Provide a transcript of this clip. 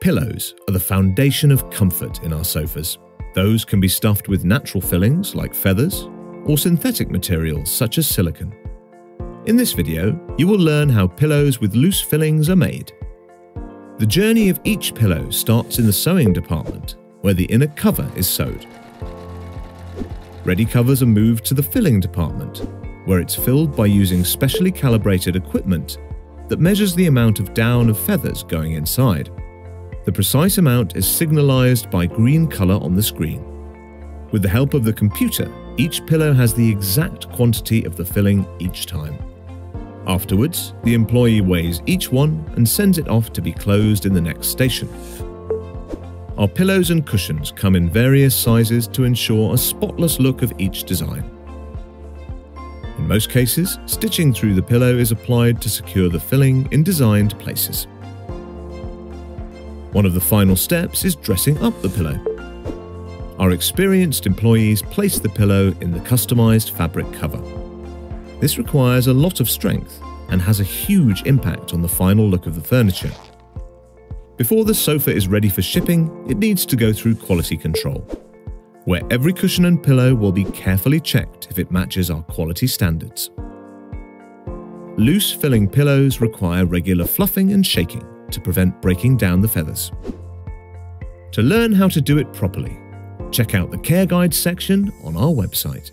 Pillows are the foundation of comfort in our sofas. Those can be stuffed with natural fillings like feathers or synthetic materials such as silicone. In this video, you will learn how pillows with loose fillings are made. The journey of each pillow starts in the sewing department, where the inner cover is sewed. Ready covers are moved to the filling department, where it's filled by using specially calibrated equipment that measures the amount of down of feathers going inside. The precise amount is signalized by green color on the screen. With the help of the computer, each pillow has the exact quantity of the filling each time. Afterwards, the employee weighs each one and sends it off to be closed in the next station. Our pillows and cushions come in various sizes to ensure a spotless look of each design. In most cases, stitching through the pillow is applied to secure the filling in designed places. One of the final steps is dressing up the pillow. Our experienced employees place the pillow in the customized fabric cover. This requires a lot of strength and has a huge impact on the final look of the furniture. Before the sofa is ready for shipping, it needs to go through quality control, where every cushion and pillow will be carefully checked if it matches our quality standards. Loose filling pillows require regular fluffing and shaking to prevent breaking down the feathers. To learn how to do it properly, check out the Care Guide section on our website.